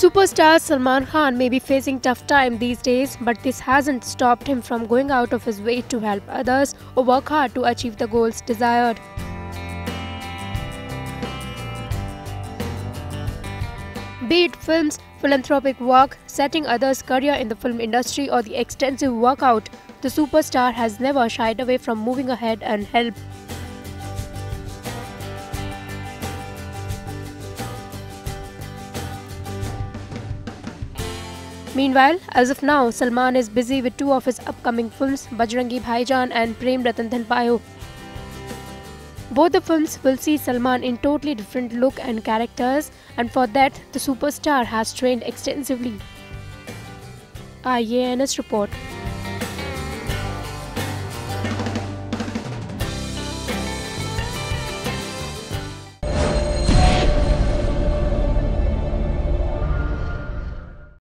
Superstar Salman Khan may be facing tough time these days, but this hasn't stopped him from going out of his way to help others or work hard to achieve the goals desired. Be it films, philanthropic work, setting others' career in the film industry, or the extensive workout, the superstar has never shied away from moving ahead and help. Meanwhile, as of now, Salman is busy with two of his upcoming films, Bajrangi Bhaijaan and Prem Ratan Dhan Payo. Both the films will see Salman in totally different look and characters and for that the superstar has trained extensively. IANS report.